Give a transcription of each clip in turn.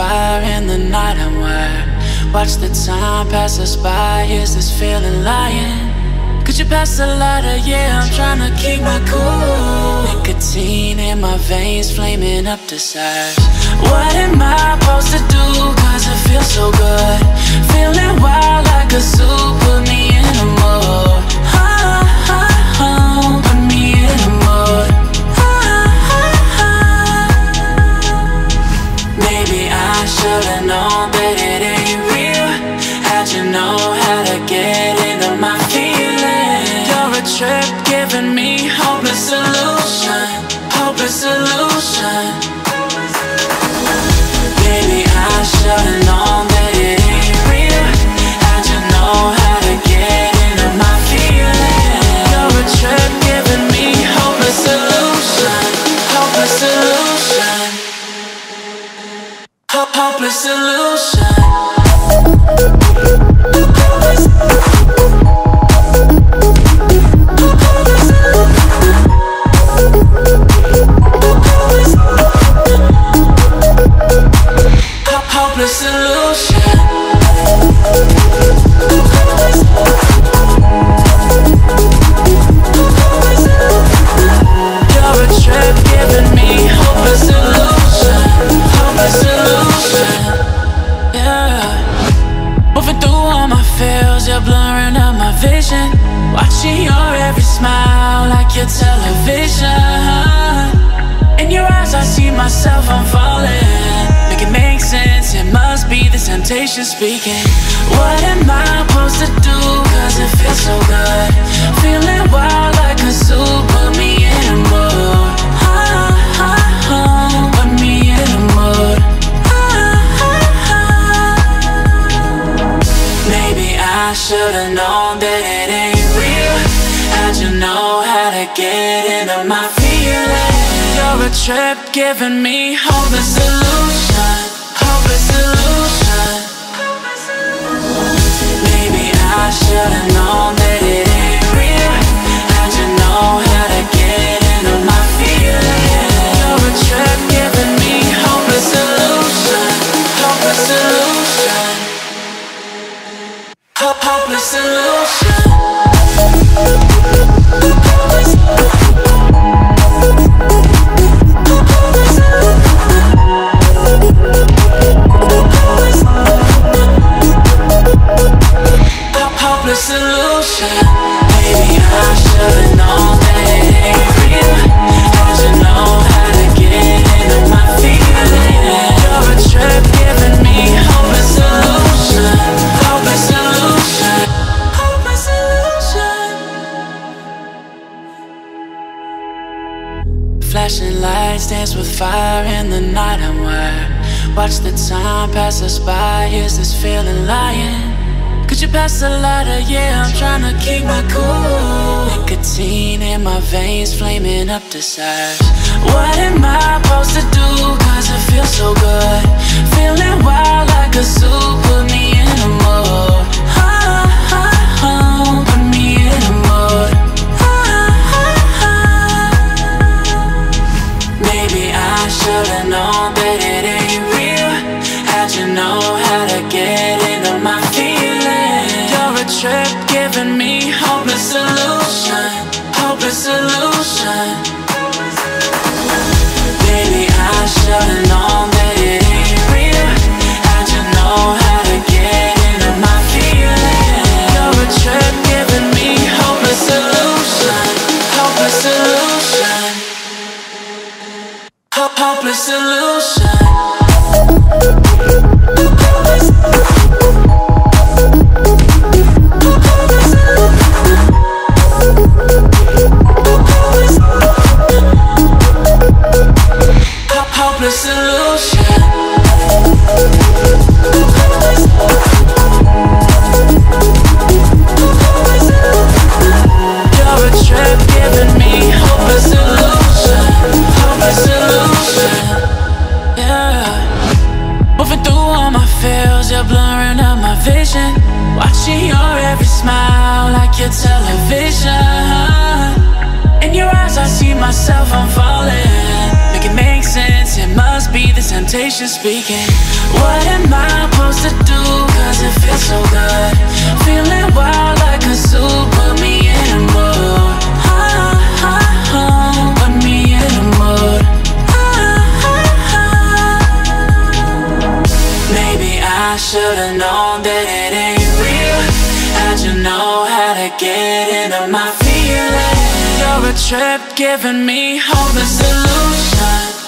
fire in the night I'm wired Watch the time pass us by, is this feeling lying? Could you pass the lighter? Yeah, I'm trying to keep my cool Nicotine in my veins, flaming up desires What am I supposed to do? Cause it feels so good Feeling wild like a zoo, me Ho- Hopeless solution vision Watching your every smile like your television. In your eyes I see myself, I'm falling Make it make sense, it must be the temptation speaking. What am I I should've known that it ain't real How'd you know how to get into my feelings? You're a trip giving me hopeless solution Ho- Hopeless solution Flashing lights dance with fire in the night I'm wired Watch the time pass us by, is this feeling lying? Could you pass the lighter? Yeah, I'm trying to keep my cool Nicotine in my veins, flaming up desires What am I supposed to do? Cause it feels so good Feeling wild like a put me Hopeless you're blurring out my vision. Watching your every smile like your television. In your eyes I see myself, I'm falling Make it make sense It must be the temptation speaking. What am I supposed to do? Cause it feels so good. Feeling wild like a zoo I should've known that it ain't real How'd you know how to get into my feelings? You're a trip giving me hopeless illusion Hopeless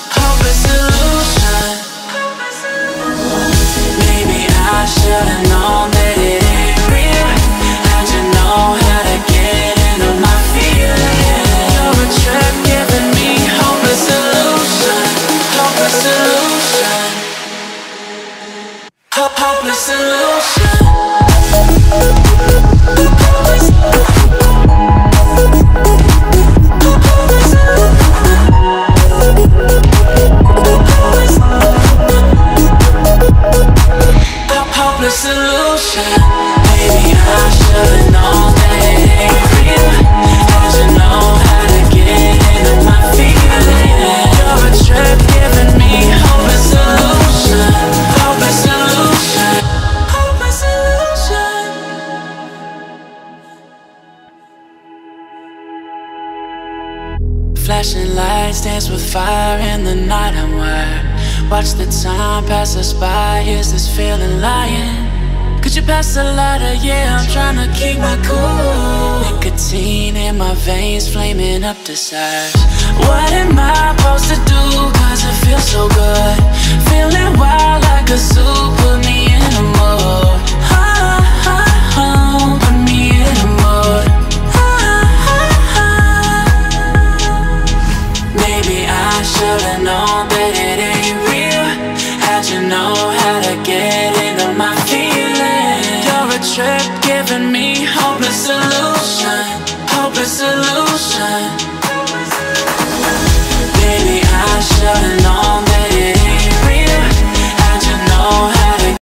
Flashing lights dance with fire in the night I'm wired Watch the time pass us by, is this feeling lying? Could you pass the lighter? Yeah, I'm trying to keep my cool Nicotine in my veins, flaming up desires What am I supposed to do? Cause it feels so good Feeling wild like a zoo, put me in a mood trip giving me